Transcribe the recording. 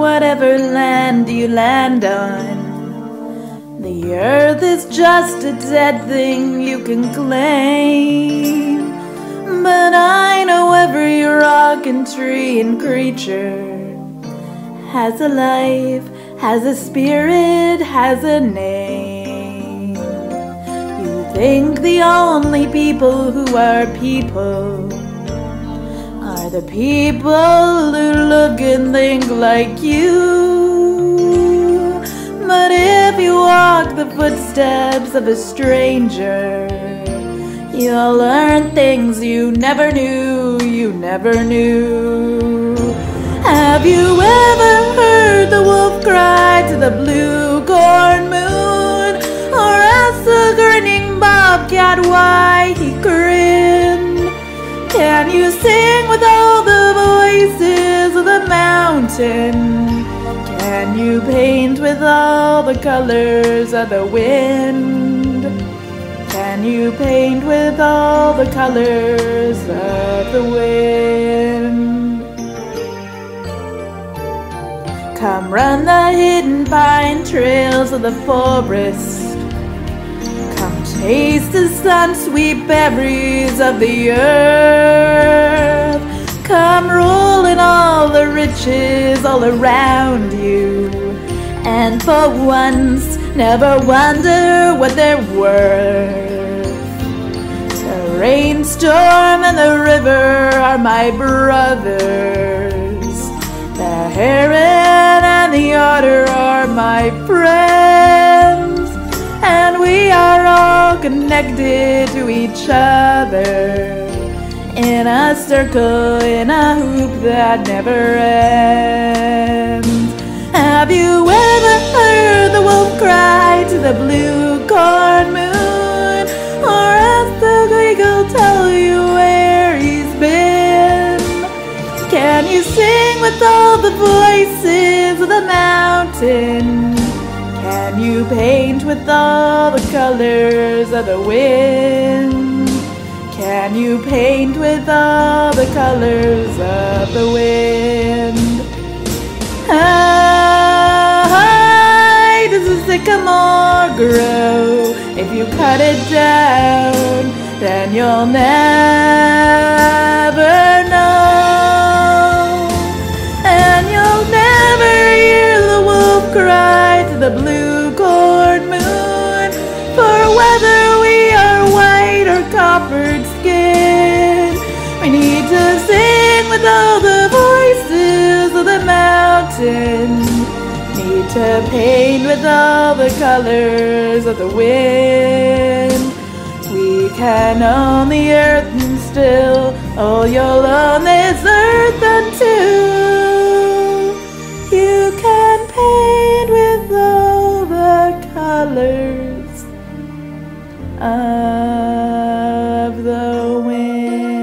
whatever land you land on. The earth is just a dead thing you can claim. But I know every rock and tree and creature has a life, has a spirit, has a name. You think the only people who are people are the people who look and think like you. But if you walk the footsteps of a stranger, you'll learn things you never knew, you never knew. Have you ever heard the wolf cry to the blue corn moon? Or ask the grinning bobcat why he mountain? Can you paint with all the colors of the wind? Can you paint with all the colors of the wind? Come run the hidden pine trails of the forest. Come chase the sun sweet berries of the earth. Come roll in all the riches all around you. And for once, never wonder what they're worth. The rainstorm and the river are my brothers. The heron and the otter are my friends, and we are all connected to each other in a circle, in a hoop that never ends. Have you ever heard the wolf cry to the blue corn moon, or ask the eagle tell you where he's been? Can you sing with all the voices of the mountain? Can you paint with all the colors of the wind? Can you paint with all the colors of the wind? High does the sycamore grow? If you cut it down, then you'll never know. And you'll never hear the wolf cry to the blue corn moon. For whether skin, we need to sing with all the voices of the mountain. Need to paint with all the colors of the wind. We can own the earth and still, all you'll own this earth until Amém.